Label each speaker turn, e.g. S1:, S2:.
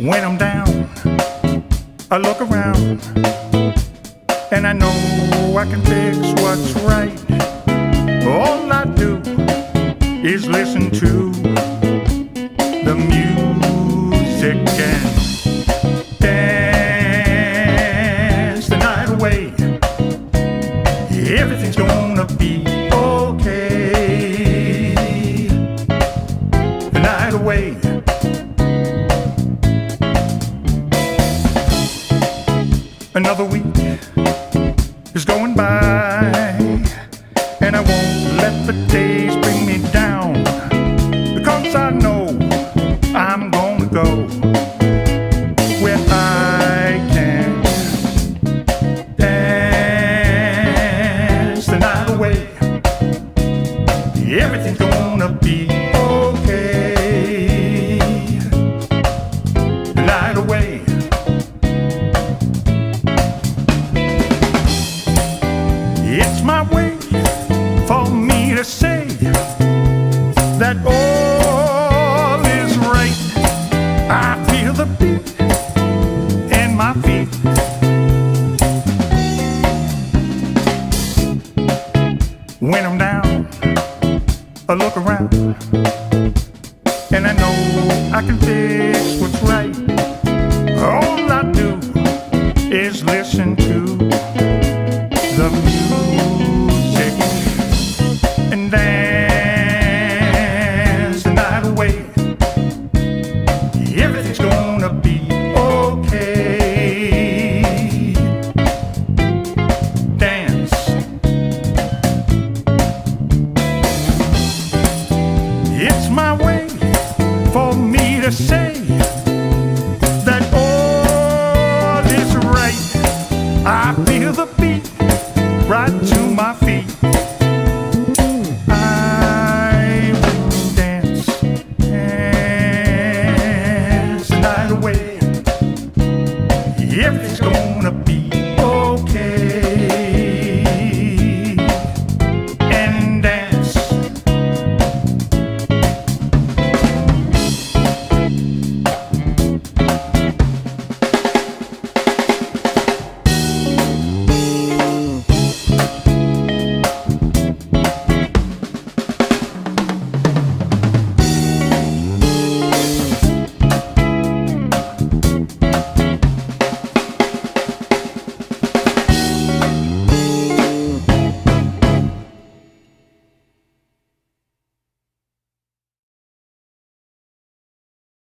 S1: When I'm down, I look around and I know I can fix what's right. All I do is listen to the music and dance the night away. Everything's gonna be okay. The night away. Another week is going by, and I won't let the days bring me down because I know I'm gonna go where I can dance the night away. Everything's gonna my for me to say that all is right. I feel the beat in my feet. When I'm down, I look around and I know I can fix what's right. All I do is listen